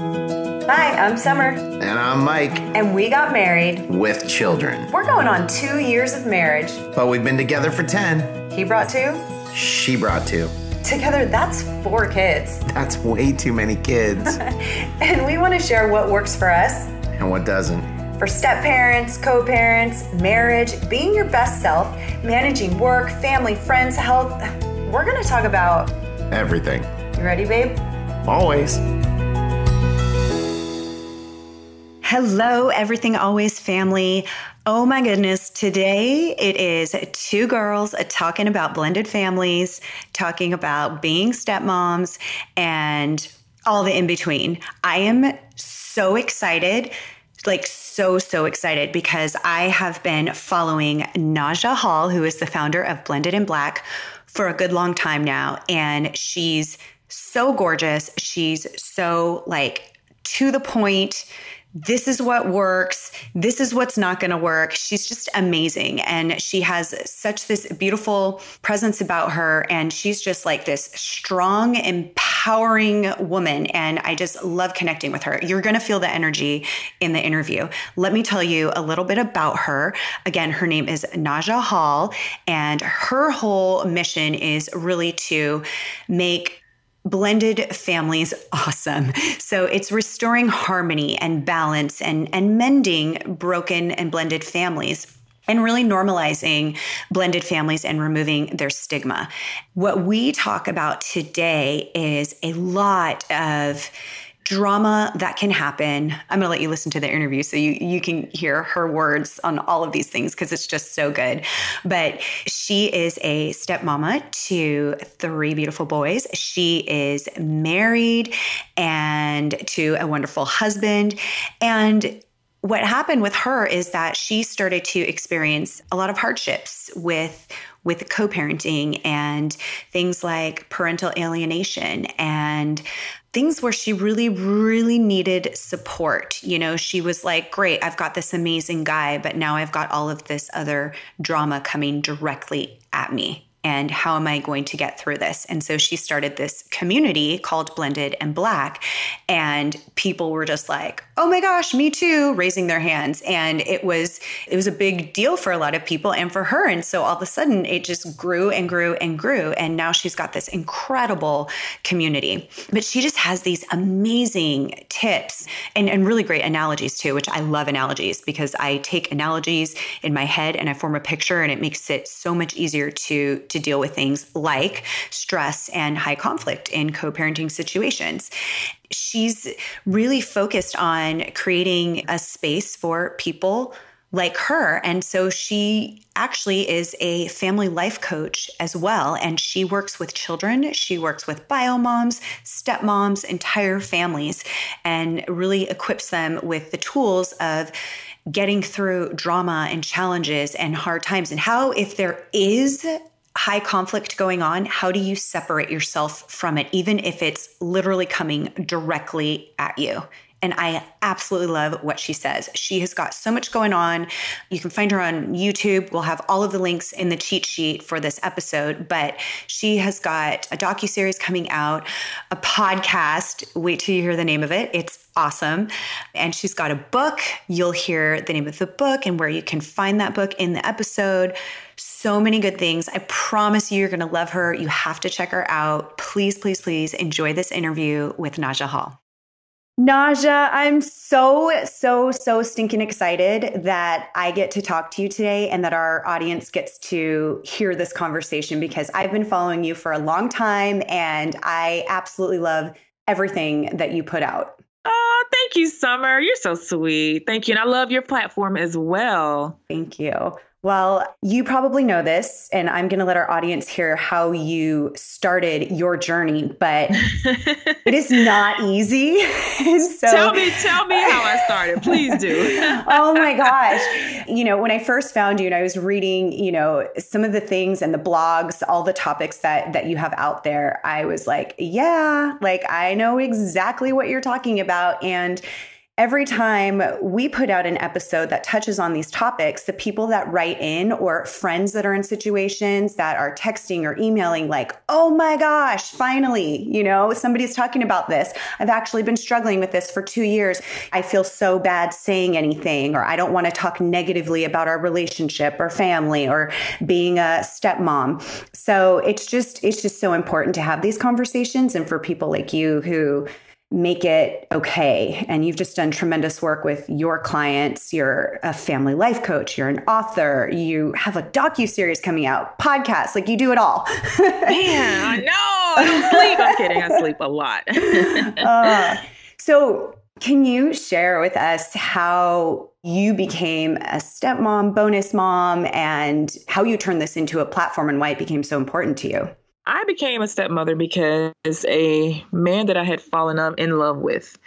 Hi, I'm Summer. And I'm Mike And we got married. with children. We're going on two years of marriage. But we've been together for 10. He brought two. She brought two. Together, that's four kids. That's way too many kids. And we want to share what works for us and what doesn't? for step parents, co parents, marriage, being your best self, managing work, family, friends, health. We're going to talk about. Everything. You ready, babe? Always. Hello, Everything Always family. Oh my goodness, today it is two girls talking about blended families, talking about being stepmoms, and all the in between. I am so excited. Like, so, so excited because I have been following Naja Hall, who is the founder of Blended and Black, for a good long time now. And she's so gorgeous. She's so, like, to the point this is what works. This is what's not going to work. She's just amazing. And she has such this beautiful presence about her. And she's just like this strong, empowering woman. And I just love connecting with her. You're going to feel the energy in the interview. Let me tell you a little bit about her. Again, her name is Naja Hall, and her whole mission is really to make blended families awesome. So it's restoring harmony and balance and, and mending broken and blended families and really normalizing blended families and removing their stigma. What we talk about today is a lot of drama that can happen. I'm going to let you listen to the interview so you you can hear her words on all of these things because it's just so good. But she is a stepmama to three beautiful boys. She is married and to a wonderful husband and what happened with her is that she started to experience a lot of hardships with with co-parenting and things like parental alienation and things where she really, really needed support. You know, she was like, Great, I've got this amazing guy, but now I've got all of this other drama coming directly at me and how am I going to get through this? And so she started this community called Blended and Black. And people were just like, oh my gosh, me too, raising their hands. And it was it was a big deal for a lot of people and for her. And so all of a sudden it just grew and grew and grew. And now she's got this incredible community. But she just has these amazing tips and, and really great analogies too, which I love analogies because I take analogies in my head and I form a picture and it makes it so much easier to to deal with things like stress and high conflict in co parenting situations. She's really focused on creating a space for people like her. And so she actually is a family life coach as well. And she works with children, she works with bio moms, stepmoms, entire families, and really equips them with the tools of getting through drama and challenges and hard times and how, if there is high conflict going on, how do you separate yourself from it, even if it's literally coming directly at you? And I absolutely love what she says. She has got so much going on. You can find her on YouTube. We'll have all of the links in the cheat sheet for this episode. But she has got a docu series coming out, a podcast. Wait till you hear the name of it. It's awesome. And she's got a book. You'll hear the name of the book and where you can find that book in the episode. So many good things. I promise you, you're going to love her. You have to check her out. Please, please, please enjoy this interview with Naja Hall. Naja, I'm so, so, so stinking excited that I get to talk to you today and that our audience gets to hear this conversation because I've been following you for a long time and I absolutely love everything that you put out. Oh, thank you, Summer. You're so sweet. Thank you. And I love your platform as well. Thank you. Well, you probably know this, and I'm going to let our audience hear how you started your journey, but it is not easy. so, tell me, tell me how I started. Please do. oh my gosh. You know, when I first found you and I was reading, you know, some of the things and the blogs, all the topics that that you have out there, I was like, yeah, like I know exactly what you're talking about. And every time we put out an episode that touches on these topics, the people that write in or friends that are in situations that are texting or emailing, like, oh my gosh, finally, you know, somebody's talking about this. I've actually been struggling with this for two years. I feel so bad saying anything, or I don't want to talk negatively about our relationship or family or being a stepmom. So it's just, it's just so important to have these conversations and for people like you who, make it okay. And you've just done tremendous work with your clients. You're a family life coach. You're an author. You have a docu series coming out, podcast. Like you do it all. Man, I know. I don't sleep. I'm kidding. I sleep a lot. uh, so, can you share with us how you became a stepmom, bonus mom, and how you turned this into a platform and why it became so important to you? I became a stepmother because a man that I had fallen um, in love with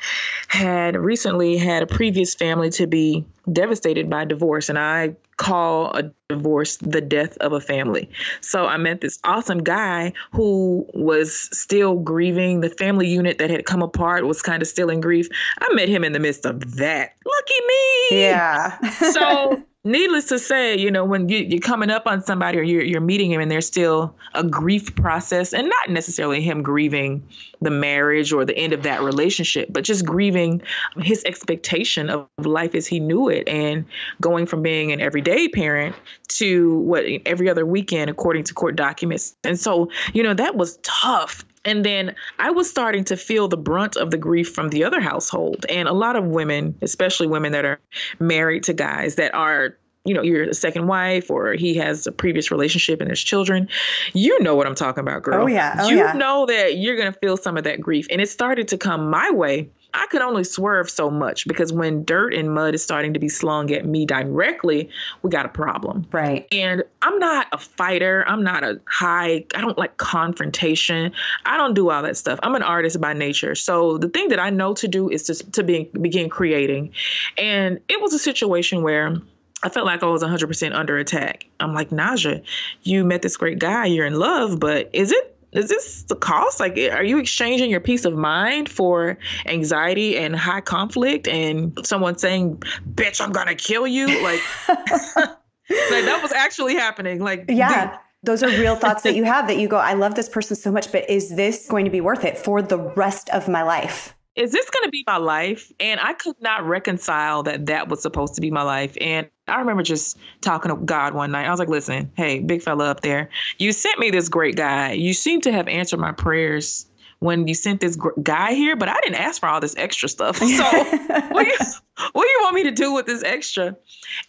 had recently had a previous family to be devastated by divorce. And I call a divorce the death of a family. So I met this awesome guy who was still grieving. The family unit that had come apart was kind of still in grief. I met him in the midst of that. Lucky me. Yeah. so needless to say, you know, when you, you're coming up on somebody or you're, you're meeting him and there's still a grief process, and not necessarily him grieving the marriage or the end of that relationship, but just grieving his expectation of life as he knew it and going from being an everyday parent to what every other weekend, according to court documents. And so, you know, that was tough. And then I was starting to feel the brunt of the grief from the other household. And a lot of women, especially women that are married to guys that are you know, you're a second wife or he has a previous relationship and there's children, you know what I'm talking about, girl. Oh, yeah. Oh, you yeah. know that you're going to feel some of that grief. And it started to come my way I could only swerve so much because when dirt and mud is starting to be slung at me directly, we got a problem. Right. And I'm not a fighter. I'm not a high, I don't like confrontation. I don't do all that stuff. I'm an artist by nature. So the thing that I know to do is to, to be, begin creating. And it was a situation where I felt like I was 100% under attack. I'm like, Naja, you met this great guy, you're in love, but is it is this the cost? Like, are you exchanging your peace of mind for anxiety and high conflict and someone saying, bitch, I'm going to kill you? Like, like, that was actually happening. Like, yeah. Dude. Those are real thoughts that you have that you go, I love this person so much, but is this going to be worth it for the rest of my life? Is this going to be my life? And I could not reconcile that that was supposed to be my life. And I remember just talking to God one night. I was like, listen, hey, big fella up there, you sent me this great guy. You seem to have answered my prayers when you sent this guy here, but I didn't ask for all this extra stuff. So what, do you, what do you want me to do with this extra?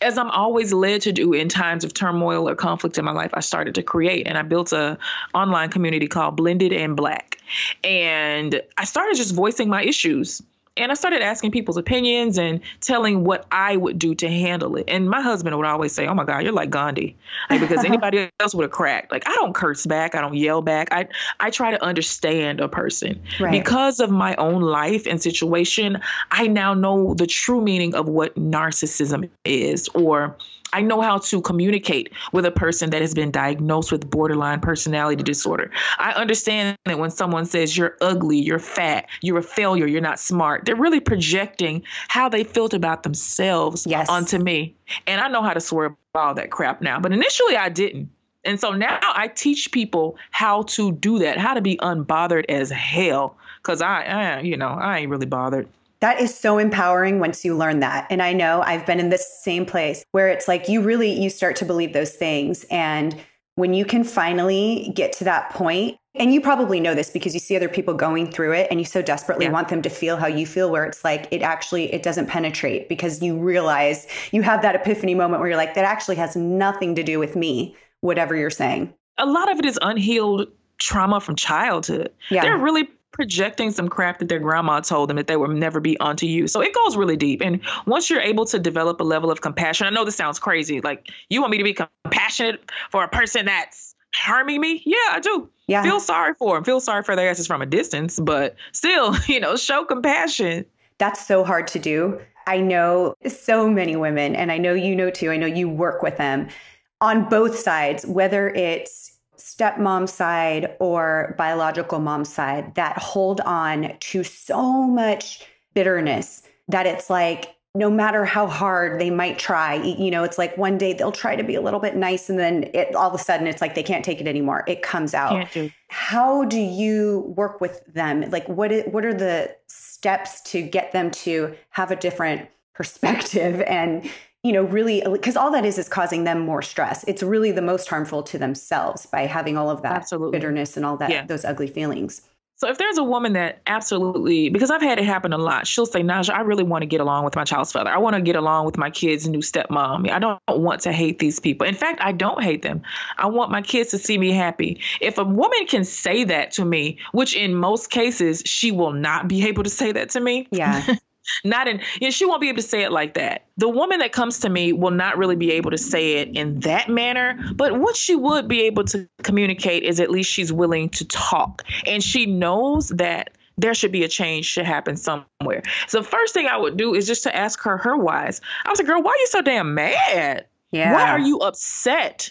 As I'm always led to do in times of turmoil or conflict in my life, I started to create and I built a online community called Blended and Black. And I started just voicing my issues and I started asking people's opinions and telling what I would do to handle it. And my husband would always say, "Oh my God, you're like Gandhi," like, because anybody else would have cracked. Like I don't curse back, I don't yell back. I I try to understand a person right. because of my own life and situation. I now know the true meaning of what narcissism is, or I know how to communicate with a person that has been diagnosed with borderline personality disorder. I understand that when someone says you're ugly, you're fat, you're a failure, you're not smart, they're really projecting how they felt about themselves yes. onto me. And I know how to swear all that crap now. But initially, I didn't. And so now I teach people how to do that, how to be unbothered as hell. Cause I, I you know, I ain't really bothered. That is so empowering once you learn that. And I know I've been in this same place where it's like you really you start to believe those things and when you can finally get to that point and you probably know this because you see other people going through it and you so desperately yeah. want them to feel how you feel where it's like it actually it doesn't penetrate because you realize you have that epiphany moment where you're like that actually has nothing to do with me whatever you're saying a lot of it is unhealed trauma from childhood yeah. they're really projecting some crap that their grandma told them that they would never be onto you. So it goes really deep. And once you're able to develop a level of compassion, I know this sounds crazy. Like, you want me to be compassionate for a person that's harming me? Yeah, I do. Yeah. Feel sorry for them. Feel sorry for their asses from a distance, but still, you know, show compassion. That's so hard to do. I know so many women, and I know you know too. I know you work with them on both sides, whether it's stepmom side or biological mom side that hold on to so much bitterness that it's like no matter how hard they might try, you know, it's like one day they'll try to be a little bit nice and then it all of a sudden it's like they can't take it anymore. It comes out. Do. How do you work with them? Like what is, what are the steps to get them to have a different perspective and you know really because all that is is causing them more stress it's really the most harmful to themselves by having all of that Absolutely. bitterness and all that Yeah. those ugly feelings So if there's a woman that absolutely, because I've had it happen a lot, she'll say, Naja, I really want to get along with my child's father. I want to get along with my kid's new stepmom. I don't want to hate these people. In fact, I don't hate them. I want my kids to see me happy. If a woman can say that to me, which in most cases she will not be able to say that to me, yeah not in you know, she won't be able to say it like that the woman that comes to me will not really be able to say it in that manner but what she would be able to communicate is at least she's willing to talk and she knows that there should be a change should happen somewhere so the first thing i would do is just to ask her her whys i was like girl why are you so damn mad yeah why are you upset?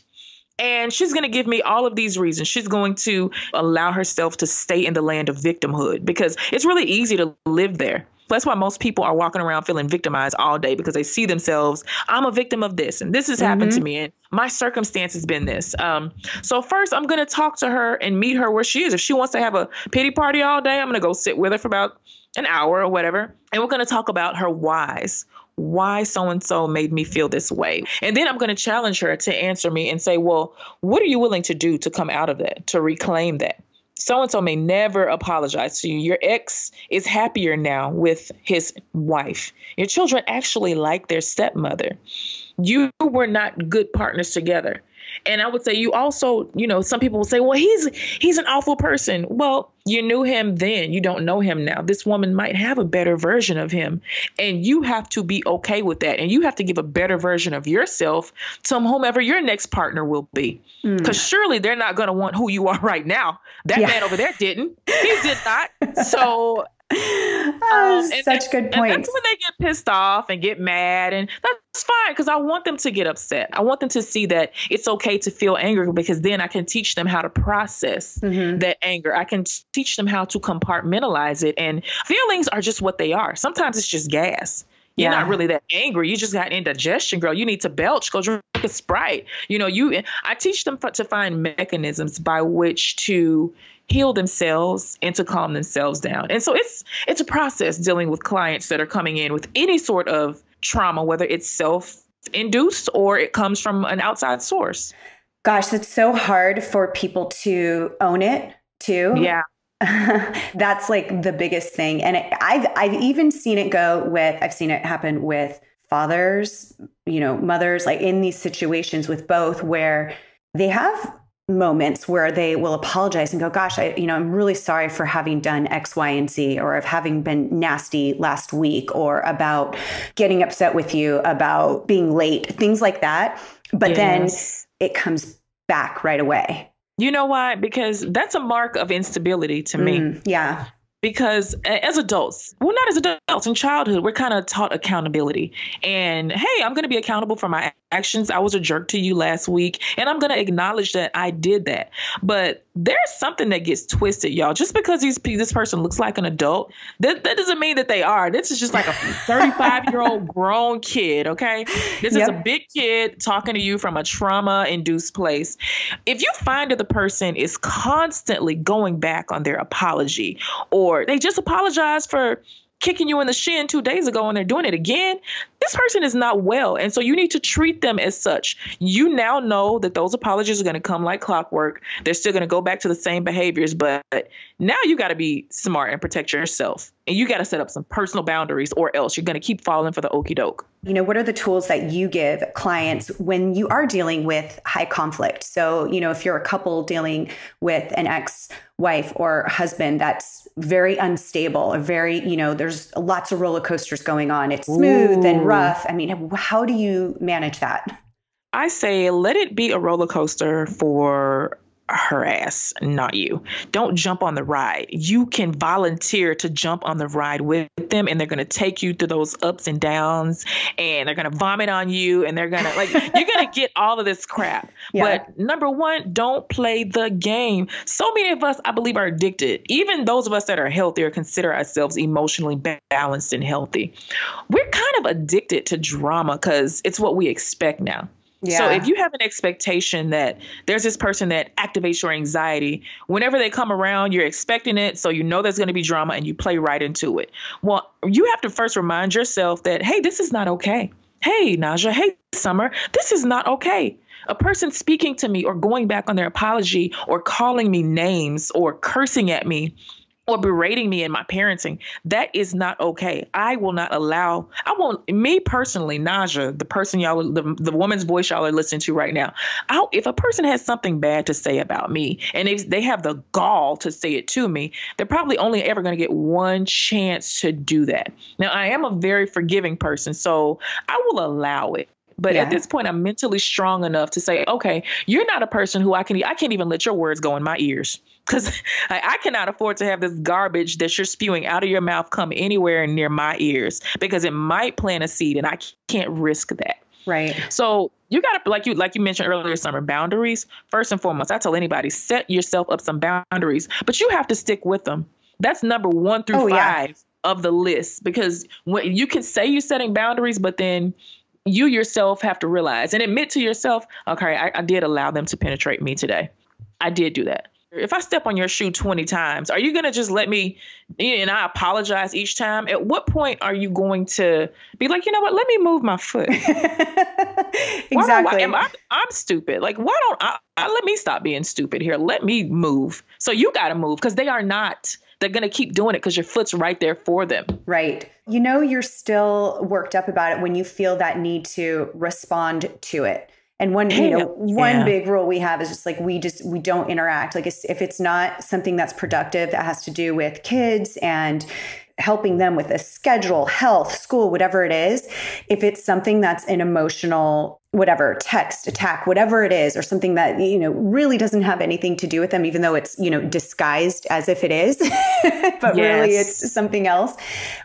And she's going to give me all of these reasons. She's going to allow herself to stay in the land of victimhood because it's really easy to live there. That's why most people are walking around feeling victimized all day because they see themselves, I'm a victim of this and this has happened to me and my circumstance has been this. Um, so first I'm going to talk to her and meet her where she is. If she wants to have a pity party all day, I'm going to go sit with her for about an hour or whatever. And we're going to talk about her whys why so and so made me feel this way. And then I'm going to challenge her to answer me and say, well, what are you willing to do to come out of that, to reclaim that? So and so may never apologize to you. Your ex is happier now with his wife. Your children actually like their stepmother. You were not good partners together. And I would say you also, you know, some people will say, well, he's he's an awful person. Well, you knew him then. You don't know him now. This woman might have a better version of him. And you have to be okay with that. And you have to give a better version of yourself to whomever your next partner will be. Mm. Because surely they're not going to want who you are right now. That Yeah. man over there didn't. He did not. So um, such good points that's when they get pissed off and get mad, and that's fine because I want them to get upset. I want them to see that it's okay to feel angry because then I can teach them how to process Mhm. that anger. I can t- teach them how to compartmentalize it, and feelings are just what they are. Sometimes it's just gas. You're Yeah. not really that angry. You just got indigestion, girl. You need to belch. Go drink a Sprite. You know, you. I teach them f- to find mechanisms by which to heal themselves and to calm themselves down. And so it's it's a process dealing with clients that are coming in with any sort of trauma, whether it's self induced or it comes from an outside source. gosh it's so hard for people to own it too Yeah. that's like the biggest thing and it, i've i've even seen it go with i've seen it happen with fathers you know mothers like in these situations with both where they have moments where they will apologize and go gosh i you know i'm really sorry for having done x y and z or of having been nasty last week or about getting upset with you about being late things like that but Yes. then it comes back right away You know why? Because that's a mark of instability to me. Mm, yeah because as adults, well, not as adults, in childhood, we're kind of taught accountability. And hey, I'm going to be accountable for my actions. I was a jerk to you last week, and I'm going to acknowledge that I did that. But there's something that gets twisted, y'all. Just because these, this person looks like an adult, that, that doesn't mean that they are. This is just like a 35 year old grown kid, okay? This is a big kid talking to you from a trauma induced place. If you find that the person is constantly going back on their apology, or they just apologized for kicking you in the shin two days ago and they're doing it again, this person is not well. And so you need to treat them as such. You now know that those apologies are going to come like clockwork. They're still going to go back to the same behaviors, but now you got to be smart and protect yourself. And you got to set up some personal boundaries, or else you're going to keep falling for the okey doke. you know what are the tools that you give clients when you are dealing with high conflict so you know if you're a couple dealing with an ex-wife or husband that's very unstable a very you know there's lots of roller coasters going on it's smooth and Ooh. Rough. I mean how do you manage that? I say let it be a roller coaster for her ass, not you. Don't jump on the ride. You can volunteer to jump on the ride with them, and they're going to take you through those ups and downs, and they're going to vomit on you, and they're going to, like, you're going to get all of this crap. Yeah. But number one, don't play the game. So many of us, I believe, are addicted. Even those of us that are healthy or consider ourselves emotionally balanced and healthy, we're kind of addicted to drama because it's what we expect now. Yeah. So if you have an expectation that there's this person that activates your anxiety, whenever they come around, you're expecting it, so you know there's going to be drama and you play right into it. Well, you have to first remind yourself that hey, this is not okay. Hey, Naja, hey, Summer, this is not okay. A person speaking to me or going back on their apology or calling me names or cursing at me or berating me in my parenting, that is not okay. I will not allow, I won't, me personally, Naja, the person y'all, the, the woman's voice y'all are listening to right now, I'll, if a person has something bad to say about me and if they have the gall to say it to me, they're probably only ever going to get one chance to do that. Now, I am a very forgiving person, so I will allow it. But yeah. at this point, I'm mentally strong enough to say, okay, you're not a person who I can, I can't even let your words go in my ears because I, I, cannot afford to have this garbage that you're spewing out of your mouth come anywhere near my ears because it might plant a seed and I can't risk that. Right. So you got to like you like you mentioned earlier, summer boundaries. First and foremost, I tell anybody set yourself up some boundaries, but you have to stick with them. That's number one through oh, five yeah. of the list because when you can say you're setting boundaries, but then you yourself have to realize and admit to yourself, okay, I, I did allow them to penetrate me today. I did do that if I step on your shoe 20 times, are you going to just let me, and I apologize each time? At what point are you going to be like, you know what, let me move my foot? exactly. Why, am I, I'm stupid. Like, why don't I, I, let me stop being stupid here? Let me move. So you got to move because they are not. They're going to keep doing it because your foot's right there for them. Right. You know, you're still worked up about it when you feel that need to respond to it. And one, you know, one yeah. big rule we have is just like we just we don't interact. Like if it's not something that's productive that has to do with kids and helping them with a schedule, health, school, whatever it is, if it's something that's an emotional whatever text attack whatever it is or something that you know really doesn't have anything to do with them even though it's you know disguised as if it is but yes. really it's something else.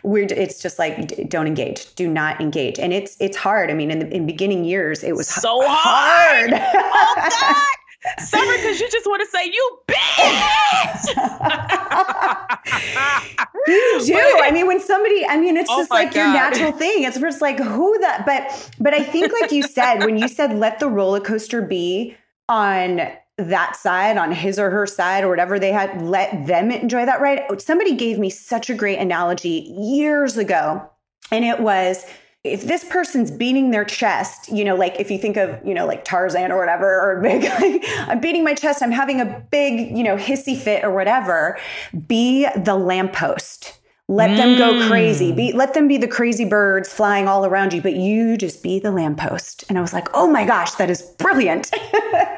We're it's just like don't engage do not engage. And it's it's hard. I mean in the in beginning years it was so hard, hard. god Summer, because you just want to say, you bitch. you do. I mean, when somebody, I mean, it's oh just like God. your natural thing. It's just like, who that, but, but I think, like you said, when you said, let the roller coaster be on that side, on his or her side, or whatever they had, let them enjoy that ride. Somebody gave me such a great analogy years ago. And it was, if this person's beating their chest, you know, like if you think of, you know, like Tarzan or whatever, or big, like, I'm beating my chest, I'm having a big, you know, hissy fit or whatever, be the lamppost. Let mm. them go crazy. Be, let them be the crazy birds flying all around you, but you just be the lamppost. And I was like, oh my gosh, that is brilliant.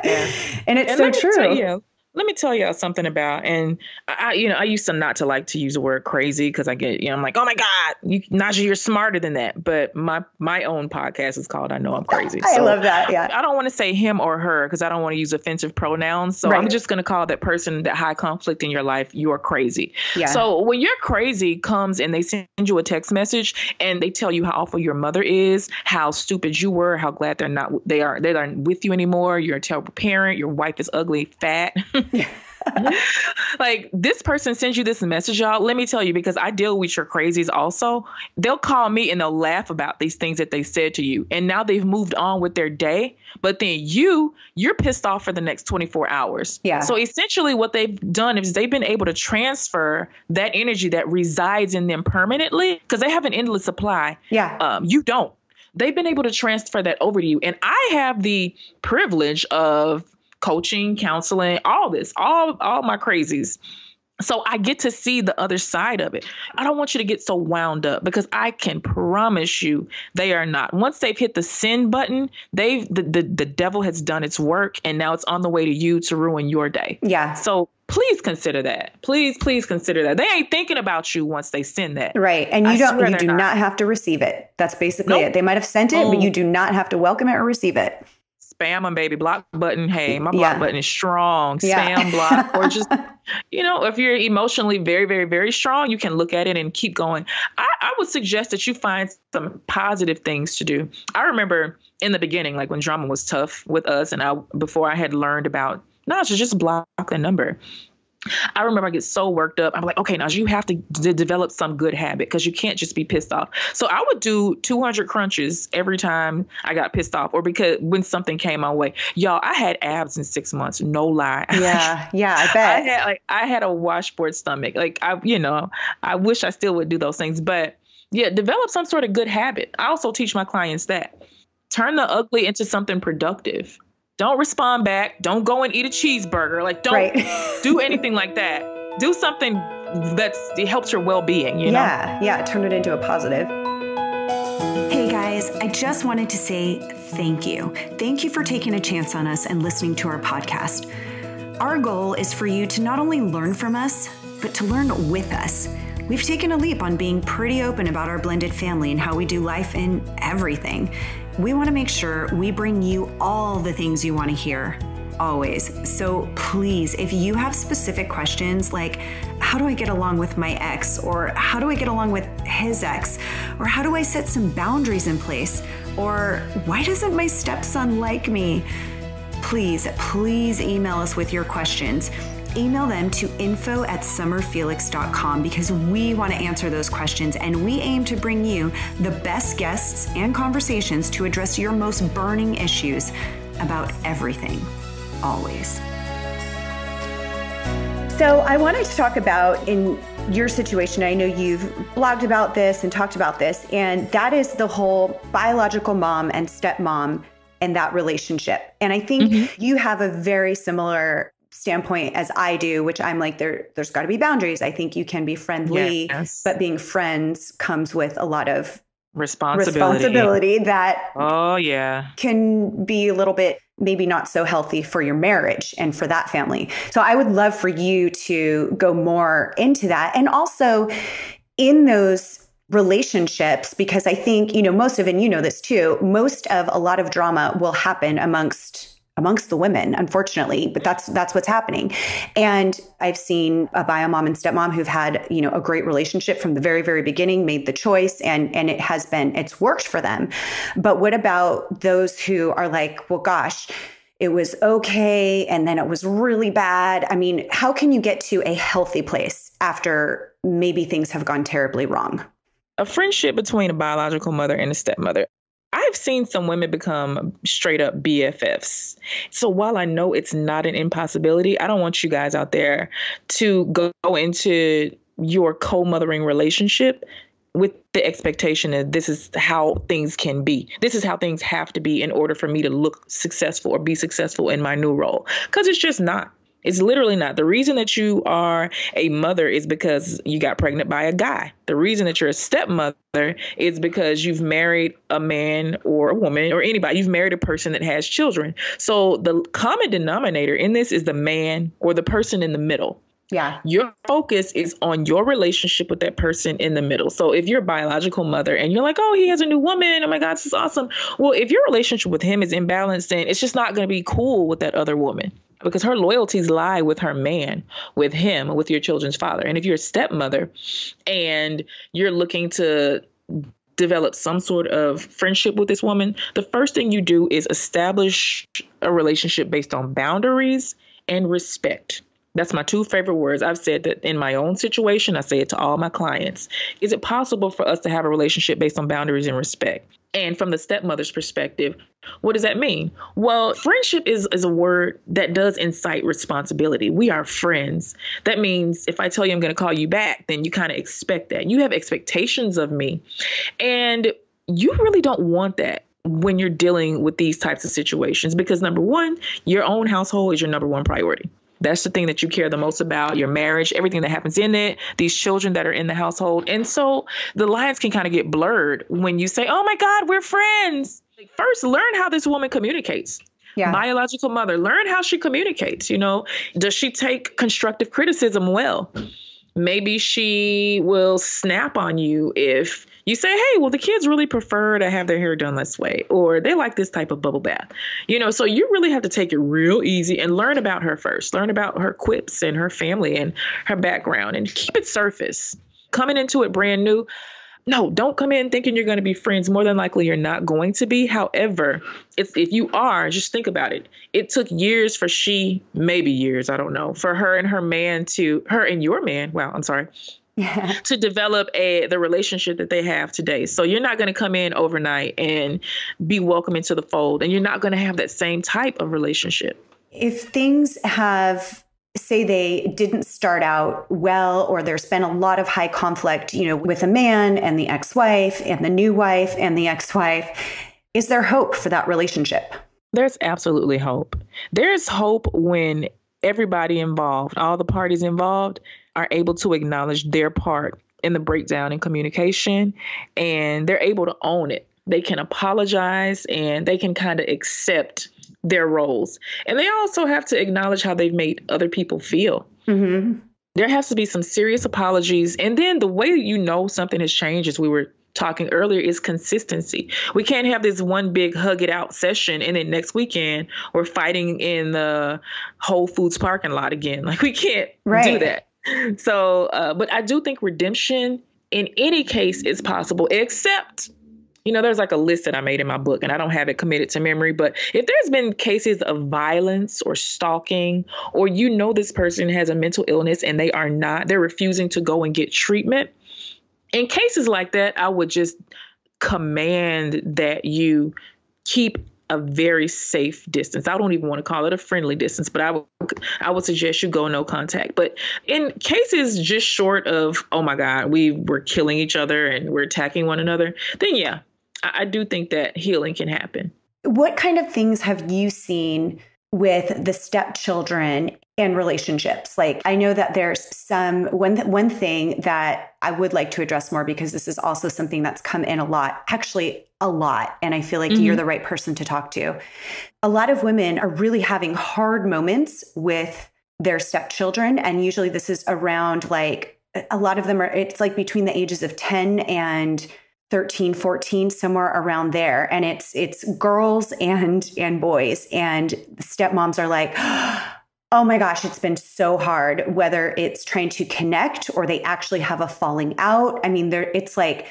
Yeah. and it's and so true let me tell y'all something about and I you know I used to not to like to use the word crazy because I get you know I'm like oh my god you Naja you're smarter than that. But my my own podcast is called I know I'm crazy. I so love that yeah. I, I don't want to say him or her because I don't want to use offensive pronouns. So right. I'm just gonna call that person that high conflict in your life you're crazy. Yeah. So when you're crazy comes and they send you a text message and they tell you how awful your mother is how stupid you were how glad they're not they are they aren't with you anymore you're a terrible parent your wife is ugly fat like this person sends you this message, y'all. Let me tell you, because I deal with your crazies also. They'll call me and they'll laugh about these things that they said to you. And now they've moved on with their day. But then you, you're pissed off for the next 24 hours. Yeah. So essentially what they've done is they've been able to transfer that energy that resides in them permanently because they have an endless supply. Yeah. Um, you don't they've been able to transfer that over to you. And I have the privilege of coaching, counseling, all this, all all my crazies. So I get to see the other side of it. I don't want you to get so wound up because I can promise you they are not. Once they've hit the sin button, they've the, the, the devil has done its work and now it's on the way to you to ruin your day. Yeah. So please consider that. Please, please consider that. They ain't thinking about you once they send that. Right. And you I don't you do not. not. have to receive it. That's basically nope. it. They might have sent it, but you mm. do not have to welcome it or receive it. Spam them, baby. Block button. Hey, my block Yeah. button is strong. Yeah. Spam block, or just you know, if you're emotionally very, very, very strong, you can look at it and keep going. I, I would suggest that you find some positive things to do. I remember in the beginning, like when drama was tough with us, and I before I had learned about no, to just block the number. I remember I get so worked up. I'm like, okay, now you have to d- develop some good habit because you can't just be pissed off. So I would do 200 crunches every time I got pissed off or because when something came my way. Y'all, I had abs in six months. No lie. Yeah, yeah, I bet. I had like I had a washboard stomach. Like I, you know, I wish I still would do those things, but yeah, develop some sort of good habit. I also teach my clients that turn the ugly into something productive. Don't respond back. Don't go and eat a cheeseburger. Like don't right. do anything like that. Do something that's it helps your well-being. You know. yeah, yeah, turn it into a positive. Hey guys, I just wanted to say thank you. Thank you for taking a chance on us and listening to our podcast. Our goal is for you to not only learn from us, but to learn with us. We've taken a leap on being pretty open about our blended family and how we do life in everything. We want to make sure we bring you all the things you want to hear always. So please, if you have specific questions like, how do I get along with my ex? Or how do I get along with his ex? Or how do I set some boundaries in place? Or why doesn't my stepson like me? Please, please email us with your questions. Email them to info at summerfelix.com because we want to answer those questions and we aim to bring you the best guests and conversations to address your most burning issues about everything always. So, I wanted to talk about in your situation. I know you've blogged about this and talked about this, and that is the whole biological mom and stepmom and that relationship. And I think mm-hmm. you have a very similar standpoint as I do, which I'm like there there's got to be boundaries. I think you can be friendly, Yes. but being friends comes with a lot of responsibility. responsibility that Oh yeah. can be a little bit maybe not so healthy for your marriage and for that family. So I would love for you to go more into that and also in those relationships because I think, you know, most of and you know this too, most of a lot of drama will happen amongst amongst the women unfortunately but that's that's what's happening. And i've seen a bio mom and stepmom who've had you know a great relationship from the very very beginning made the choice and and it has been it's worked for them. But what about those who are like well gosh it was okay and then it was really bad? I mean how can you get to a healthy place after maybe things have gone terribly wrong? A friendship between a biological mother and a stepmother. I've seen some women become straight up BFFs. So while I know it's not an impossibility, I don't want you guys out there to go into your co mothering relationship with the expectation that this is how things can be. This is how things have to be in order for me to look successful or be successful in my new role. Because it's just not. It's literally not. The reason that you are a mother is because you got pregnant by a guy. The reason that you're a stepmother is because you've married a man or a woman or anybody. You've married a person that has children. So the common denominator in this is the man or the person in the middle. yeah Your focus is on your relationship with that person in the middle. So if you're a biological mother and you're like, oh, he has a new woman. Oh my God, this is awesome. Well, if your relationship with him is imbalanced, then it's just not going to be cool with that other woman because her loyalties lie with her man, with him, with your children's father. And if you're a stepmother and you're looking to develop some sort of friendship with this woman, the first thing you do is establish a relationship based on boundaries and respect. That's my two favorite words. I've said that in my own situation. I say it to all my clients. Is it possible for us to have a relationship based on boundaries and respect? And from the stepmother's perspective, what does that mean? Well, friendship is, is a word that does incite responsibility. We are friends. That means if I tell you I'm going to call you back, then you kind of expect that. You have expectations of me. And you really don't want that when you're dealing with these types of situations because number one, your own household is your number one priority. That's the thing that you care the most about your marriage, everything that happens in it, these children that are in the household. And so the lines can kind of get blurred when you say, oh my God, we're friends. First, learn how this woman communicates. yeah Biological mother, learn how she communicates. You know, does she take constructive criticism well? Maybe she will snap on you if you say, hey, well, the kids really prefer to have their hair done this way, or they like this type of bubble bath. You know, so you really have to take it real easy and learn about her first, learn about her quips and her family and her background and keep it surface. Coming into it brand new, no, don't come in thinking you're going to be friends. More than likely, you're not going to be. However, if, if you are, just think about it. It took years for she, maybe years, I don't know, for her and her man to, her and your man, wow, I'm sorry, yeah. to develop a the relationship that they have today. So you're not going to come in overnight and be welcome into the fold, and you're not going to have that same type of relationship. If things have say they didn't start out well or there's been a lot of high conflict you know with a man and the ex-wife and the new wife and the ex-wife is there hope for that relationship there's absolutely hope there's hope when everybody involved all the parties involved are able to acknowledge their part in the breakdown in communication and they're able to own it they can apologize and they can kind of accept their roles. And they also have to acknowledge how they've made other people feel. Mm-hmm. There has to be some serious apologies. And then the way you know something has changed, as we were talking earlier, is consistency. We can't have this one big hug it out session and then next weekend we're fighting in the Whole Foods parking lot again. Like we can't right. do that. So, uh, but I do think redemption in any case is possible, except you know, there's like a list that I made in my book, and I don't have it committed to memory. But if there's been cases of violence or stalking, or you know this person has a mental illness and they are not, they're refusing to go and get treatment. In cases like that, I would just command that you keep a very safe distance. I don't even want to call it a friendly distance, but I would I would suggest you go no contact. But in cases just short of oh my god, we were killing each other and we're attacking one another, then yeah, I, do think that healing can happen. What kind of things have you seen with the stepchildren and relationships? Like, I know that there's some one one thing that I would like to address more because this is also something that's come in a lot, actually a lot, and I feel like mm-hmm. you're the right person to talk to. A lot of women are really having hard moments with their stepchildren, and usually this is around like a lot of them are. It's like between the ages of ten and 13 14 somewhere around there and it's it's girls and and boys and stepmoms are like oh Oh my gosh it's been so hard whether it's trying to connect or they actually have a falling out i mean there it's like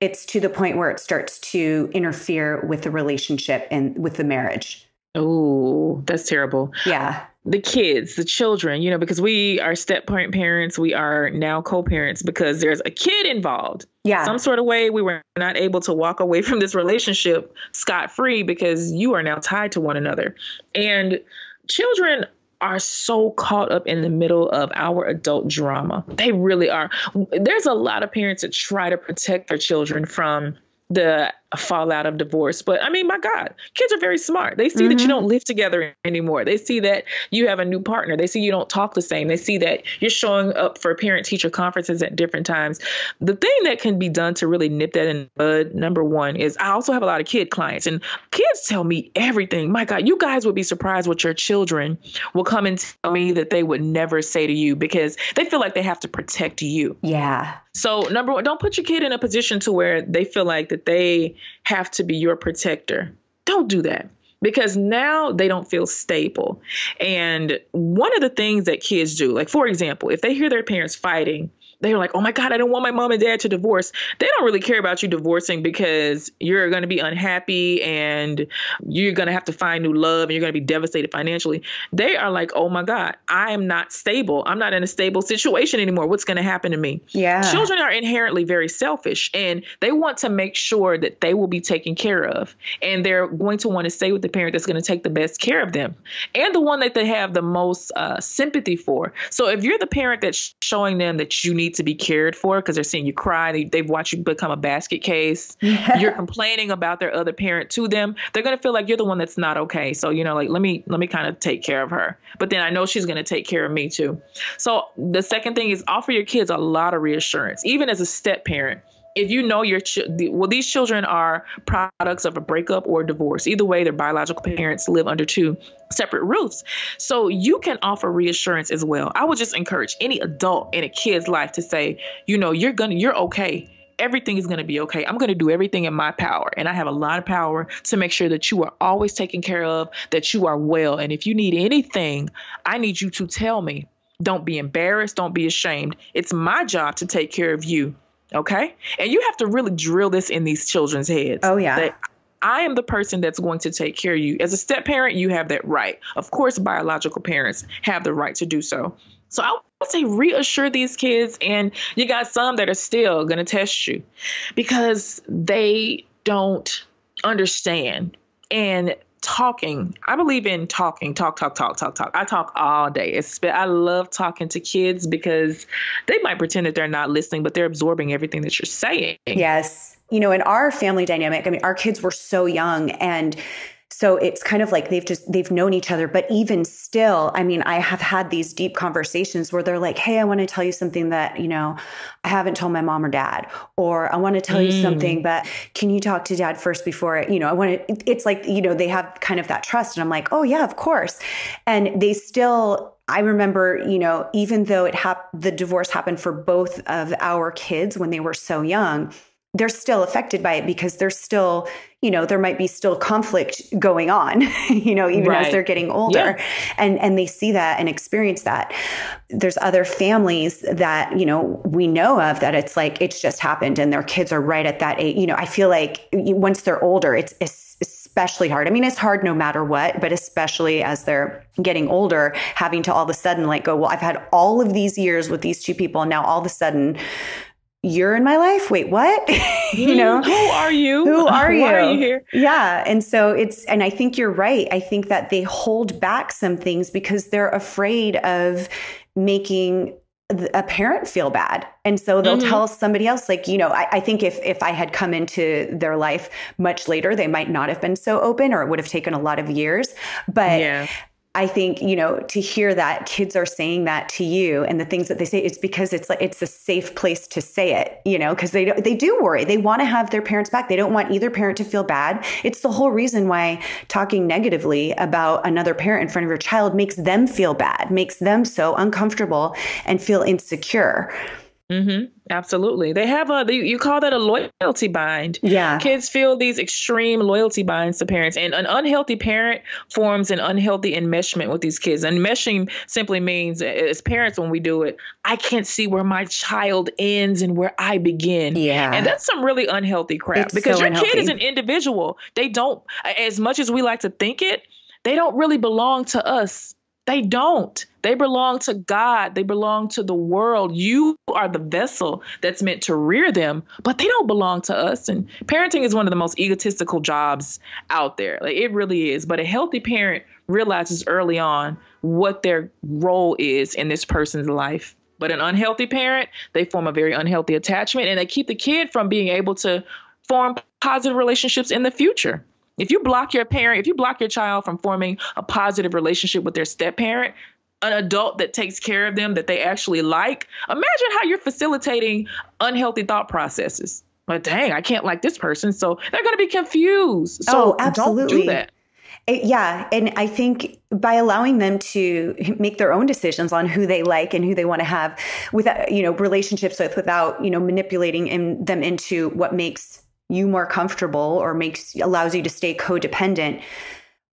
it's to the point where it starts to interfere with the relationship and with the marriage oh that's terrible yeah the kids, the children, you know, because we are step parent parents, we are now co-parents because there's a kid involved. Yeah. Some sort of way we were not able to walk away from this relationship scot free because you are now tied to one another. And children are so caught up in the middle of our adult drama. They really are. There's a lot of parents that try to protect their children from the fallout of divorce. But I mean, my God, kids are very smart. They see mm-hmm. that you mm-hmm. don't live together anymore. They see that you have a new partner. They see you don't talk the same. They see that you're showing up for parent teacher conferences at different times. The thing that can be done to really nip that in the bud, number one, is I also have a lot of kid clients, and kids tell me everything. My God, you guys would be surprised what your children will come and tell me that they would never say to you because they feel like they have to protect you. Yeah. So number one, don't put your kid in a position to where they feel like that they have to be your protector. Don't do that because now they don't feel stable. And one of the things that kids do, like for example, if they hear their parents fighting, they're like, oh my God, I don't want my mom and dad to divorce. They don't really care about you divorcing because you're going to be unhappy and you're going to have to find new love and you're going to be devastated financially. They are like, oh my God, I am not stable. I'm not in a stable situation anymore. What's going to happen to me? Yeah. Children are inherently very selfish and they want to make sure that they will be taken care of. And they're going to want to stay with the parent that's going to take the best care of them and the one that they have the most uh, sympathy for. So if you're the parent that's showing them that you need to be cared for because they're seeing you cry. They, they've watched you become a basket case. Yeah. You're complaining about their other parent to them. They're gonna feel like you're the one that's not okay. So you know, like let me let me kind of take care of her. But then I know she's gonna take care of me too. So the second thing is offer your kids a lot of reassurance, even as a step parent if you know your ch- well these children are products of a breakup or divorce either way their biological parents live under two separate roofs so you can offer reassurance as well i would just encourage any adult in a kid's life to say you know you're gonna you're okay everything is going to be okay. I'm going to do everything in my power. And I have a lot of power to make sure that you are always taken care of, that you are well. And if you need anything, I need you to tell me. Don't be embarrassed. Don't be ashamed. It's my job to take care of you. Okay. And you have to really drill this in these children's heads. Oh, yeah. That I am the person that's going to take care of you. As a step parent, you have that right. Of course, biological parents have the right to do so. So I would say reassure these kids, and you got some that are still going to test you because they don't understand. And talking, I believe in talking, talk, talk, talk, talk, talk. I talk all day. It's, I love talking to kids because they might pretend that they're not listening, but they're absorbing everything that you're saying. Yes. You know, in our family dynamic, I mean, our kids were so young and so it's kind of like they've just they've known each other but even still i mean i have had these deep conversations where they're like hey i want to tell you something that you know i haven't told my mom or dad or i want to tell mm. you something but can you talk to dad first before you know i want to it's like you know they have kind of that trust and i'm like oh yeah of course and they still I remember, you know, even though it happened, the divorce happened for both of our kids when they were so young, they're still affected by it because there's still you know there might be still conflict going on you know even right. as they're getting older yeah. and and they see that and experience that there's other families that you know we know of that it's like it's just happened and their kids are right at that age you know i feel like once they're older it's, it's especially hard. I mean, it's hard no matter what, but especially as they're getting older, having to all of a sudden like go, well, I've had all of these years with these two people, and now all of a sudden you're in my life? Wait what? You know? Who are you? Who are you? are you here? Yeah and so it's and i think you're right. I think that they hold back some things because they're afraid of making a parent feel bad. And so they'll mm-hmm. tell somebody else like you know I, I, think if if i had come into their life much later they might not have been so open or it would have taken a lot of years. But yeah. I think, you know, to hear that kids are saying that to you and the things that they say, it's because it's like it's a safe place to say it, you know, because they they do worry. They want to have their parents back. They don't want either parent to feel bad. It's the whole reason why talking negatively about another parent in front of your child makes them feel bad, makes them so uncomfortable and feel insecure. Mm-hmm. Absolutely. They have a, you call that a loyalty bind. Yeah. Kids feel these extreme loyalty binds to parents. And an unhealthy parent forms an unhealthy enmeshment with these kids. Enmeshing simply means, as parents, when we do it, I can't see where my child ends and where I begin. Yeah. And that's some really unhealthy crap it's because so your unhealthy. kid is an individual. They don't, as much as we like to think it, they don't really belong to us they don't. They belong to God. They belong to the world. You are the vessel that's meant to rear them, but they don't belong to us. And parenting is one of the most egotistical jobs out there. Like it really is. But a healthy parent realizes early on what their role is in this person's life. But an unhealthy parent, they form a very unhealthy attachment and they keep the kid from being able to form positive relationships in the future. If you block your parent, if you block your child from forming a positive relationship with their step parent, an adult that takes care of them that they actually like, imagine how you're facilitating unhealthy thought processes. But dang, I can't like this person. So they're going to be confused. So oh, absolutely. don't do that. It, yeah. And I think by allowing them to make their own decisions on who they like and who they want to have without, you know, relationships with without, you know, manipulating in, them into what makes you more comfortable or makes allows you to stay codependent.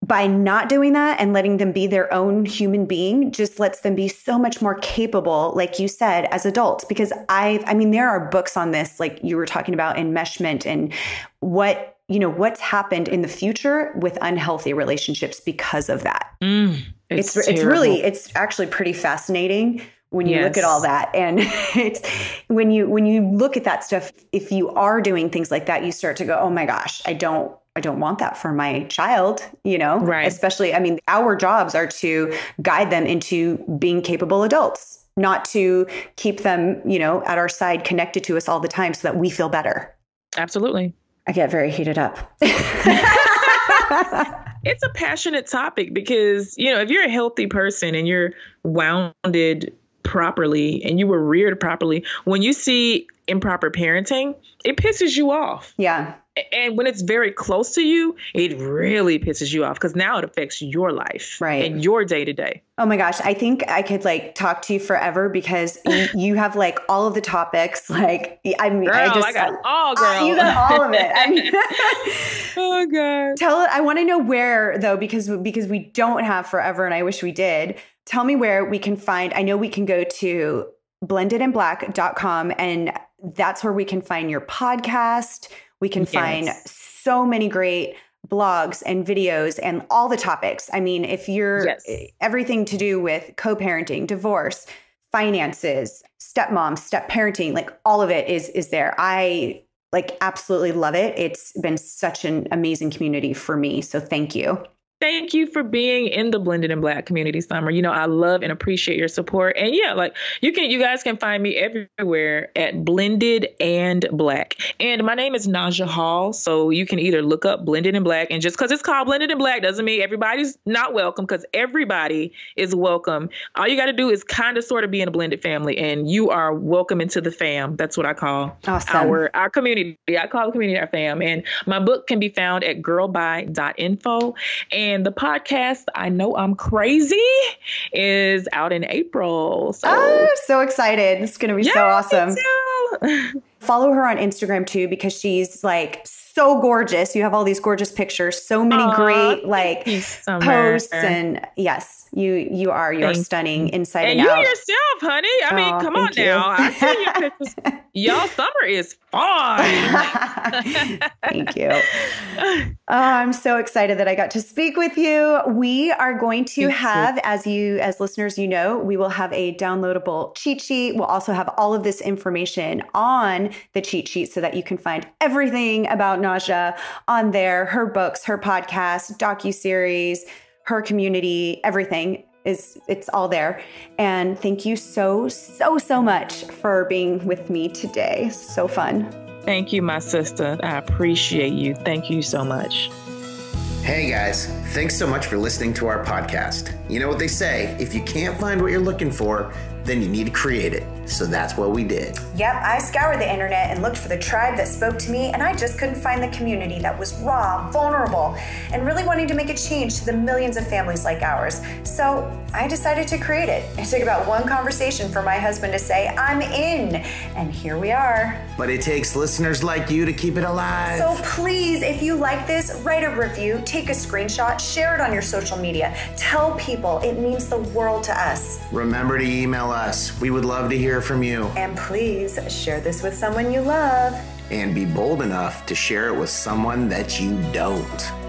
By not doing that and letting them be their own human being just lets them be so much more capable like you said as adults. Because i i mean there are books on this like you were talking about enmeshment and what you know what's happened in the future with unhealthy relationships because of that. Mm, it's it's, it's really it's actually pretty fascinating when you yes. look at all that. And it's when you when you look at that stuff if you are doing things like that you start to go oh my gosh i don't i don't want that for my child you know? Right. Especially i mean our jobs are to guide them into being capable adults not to keep them you know at our side connected to us all the time so that we feel better. Absolutely. I get very heated up. It's a passionate topic because you know if you're a healthy person and you're wounded properly and you were reared properly, when you see improper parenting, it pisses you off. Yeah. and when it's very close to you, it really pisses you off because now it affects your life Right. and your day to day. Oh my gosh, I think I could like talk to you forever because you, have like all of the topics. Like, I mean, Girl, I I, just got all, Uh, you got all of it. I mean, oh god. tell I want to know where though because because we don't have forever and I wish we did. Tell me where we can find. I know we can go to blendedandblack.com and that's where we can find your podcast. We can find so many great blogs and videos and all the topics. I mean, if you're Yes. Eh, everything to do with co-parenting, divorce, finances, stepmom, step parenting, like all of it is is there. I like absolutely love it. It's been such an amazing community for me. So thank you. Thank you for being in the blended and black community, Summer. You know, I love and appreciate your support. And yeah, like you can you guys can find me everywhere at blended and black. And my name is Naja Hall. So you can either look up blended and black and just because it's called blended and black doesn't mean everybody's not welcome because everybody is welcome. All you gotta do is kind of sort of be in a blended family and you are welcome into the fam. That's what I call Awesome. our our community. I call the community our fam. And my book can be found at girlby.info. And the podcast, I know I'm crazy, is out in April. So Oh, so excited. It's going to be so awesome. Follow her on Instagram too because she's like so gorgeous. You have all these gorgeous pictures, so many Aw, great like Summer. posts and yes, you you are you're stunning inside and and, you out. yourself, honey. I mean, come on you. now. I see your pictures. Y'all summer is fun. Thank you. Oh, I'm so excited that I got to speak with you. We are going to have, as you, as listeners, you know, we will have a downloadable cheat sheet. We'll also have all of this information on the cheat sheet so that you can find everything about Naja on there, her books, her podcast, docu series, her community, everything is it's all there. And thank you so so so much for being with me today. So fun. Thank you, my sister. I appreciate you. Thank you so much. Hey guys, thanks so much for listening to our podcast. You know what they say if you can't find what you're looking for, then you need to create it. So that's what we did. Yep, I scoured the internet and looked for the tribe that spoke to me, and I just couldn't find the community that was raw, vulnerable, and really wanting to make a change to the millions of families like ours. So I decided to create it. It took about one conversation for my husband to say, I'm in. And here we are. But it takes listeners like you to keep it alive. So please, if you like this, write a review, take a screenshot, share it on your social media. Tell people it means the world to us. Remember to email us. We would love to hear from you. And please share this with someone you love. And be bold enough to share it with someone that you don't.